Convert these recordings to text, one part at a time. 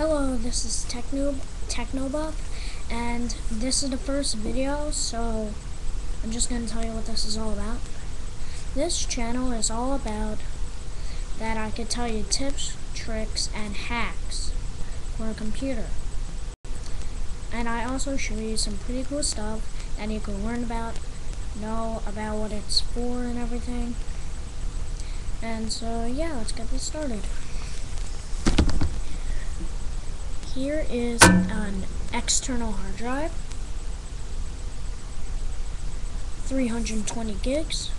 Hello, this is Techno Technobuff, and this is the first video, so I'm just going to tell you what this is all about. This channel is all about that I could tell you tips, tricks, and hacks for a computer. And I also show you some pretty cool stuff that you can learn about, know about what it's for and everything. And so, yeah, let's get this started. Here is an external hard drive, 320 gigs.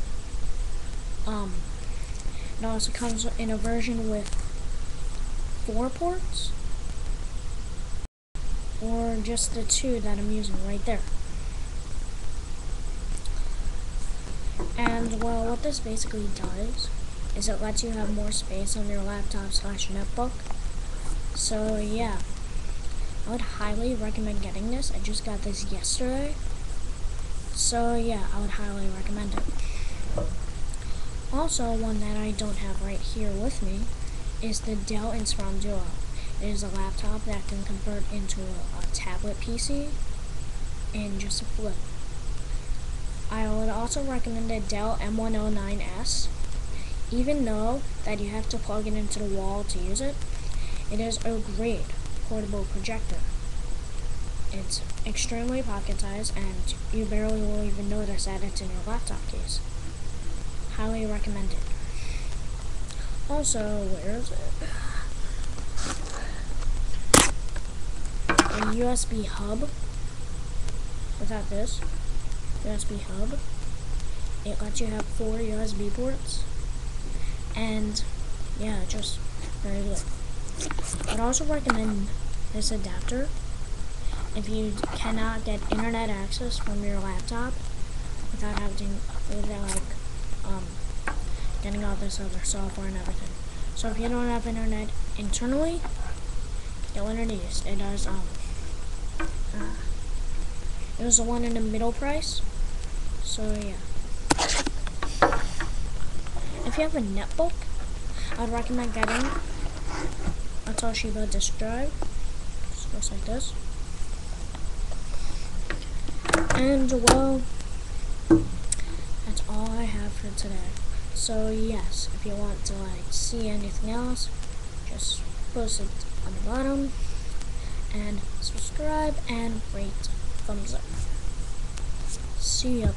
Um, it also comes in a version with four ports, or just the two that I'm using right there. And well, what this basically does is it lets you have more space on your laptop slash netbook. So yeah. I would highly recommend getting this. I just got this yesterday. So yeah, I would highly recommend it. Also, one that I don't have right here with me is the Dell Inspiron Duo. It is a laptop that can convert into a, a tablet PC and just a flip. I would also recommend the Dell M109S. Even though that you have to plug it into the wall to use it, it is a great portable projector. It's extremely pocket sized and you barely will even notice that it's in your laptop case. Highly recommend it. Also, where is it? A USB hub. Without this, USB hub. It lets you have four USB ports. And yeah, just very good. I'd also recommend this adapter if you cannot get internet access from your laptop without having without like um, getting all this other software and everything. So if you don't have internet internally, get one of these. It does um uh, it was the one in the middle price. So yeah. If you have a netbook, I'd recommend getting Toshiba disk drive. Just like this. And well, that's all I have for today. So yes, if you want to like see anything else, just post it on the bottom and subscribe and rate thumbs up. See ya.